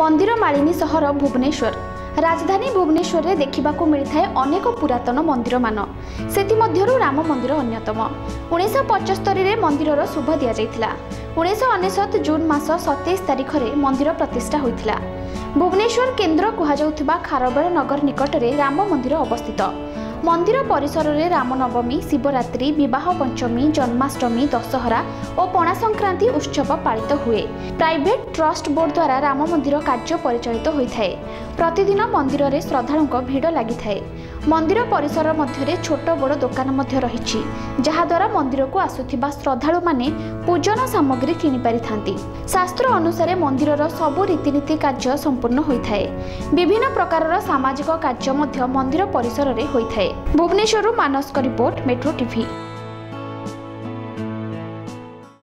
ମନ୍ଦିର ମାଳିନୀ ସହର ଭୁବନେଶ୍ୱର। ରାଜଧାନୀ ଭୁବନେଶ୍ୱରରେ ଦେଖିବାକୁ ମିଳିଥାଏ ଅନେକ ପୁରାତନ ମନ୍ଦିରମାନ। ସେଥିମଧ୍ୟରୁ ରାମ ମନ୍ଦିର ଅନ୍ୟତମ। ଉଣେଇଶହ ପଞ୍ଚସ୍ତରୀରେ ମନ୍ଦିରର ଶୁଭ ଦିଆଯାଇଥିଲା। ଉଣେଇଶହ ଅନେଶତ ଜୁନ୍ ମାସ ସତେଇଶ ତାରିଖରେ ମନ୍ଦିର ପ୍ରତିଷ୍ଠା ହୋଇଥିଲା। ଭୁବନେଶ୍ୱର କେନ୍ଦ୍ର କୁହାଯାଉଥିବା ଖାରବେଳ ନଗର ନିକଟରେ ରାମ ମନ୍ଦିର ଅବସ୍ଥିତ। ମନ୍ଦିର ପରିସରରେ ରାମନବମୀ ଶିବରାତ୍ରି ବିବାହ ପଞ୍ଚମୀ ଜନ୍ମାଷ୍ଟମୀ ଦଶହରା ଓ ପଣା ସଂକ୍ରାନ୍ତି ଉତ୍ସବ ପାଳିତ ହୁଏ। ପ୍ରାଇଭେଟ୍ ଟ୍ରଷ୍ଟ ବୋର୍ଡ ଦ୍ୱାରା ରାମ ମନ୍ଦିର କାର୍ଯ୍ୟ ପରିଚାଳିତ ହୋଇଥାଏ। ପ୍ରତିଦିନ ମନ୍ଦିରରେ ଶ୍ରଦ୍ଧାଳୁଙ୍କ ଭିଡ଼ ଲାଗିଥାଏ। ମନ୍ଦିର ପରିସର ମଧ୍ୟରେ ଛୋଟ ବଡ଼ ଦୋକାନ ମଧ୍ୟ ରହିଛି ଯାହାଦ୍ୱାରା ମନ୍ଦିରକୁ ଆସୁଥିବା ଶ୍ରଦ୍ଧାଳୁମାନେ ପୂଜନ ସାମଗ୍ରୀ କିଣିପାରିଥାନ୍ତି। ଶାସ୍ତ୍ର ଅନୁସାରେ ମନ୍ଦିରର ସବୁ ରୀତିନୀତି କାର୍ଯ୍ୟ ସମ୍ପୂର୍ଣ୍ଣ ହୋଇଥାଏ। ବିଭିନ୍ନ ପ୍ରକାରର ସାମାଜିକ କାର୍ଯ୍ୟ ମଧ୍ୟ ମନ୍ଦିର ପରିସରରେ ହୋଇଥାଏ। ଭୁବନେଶ୍ୱରରୁ ମାନସଙ୍କ ରିପୋର୍ଟ ମେଟ୍ରୋ ଟିଭି।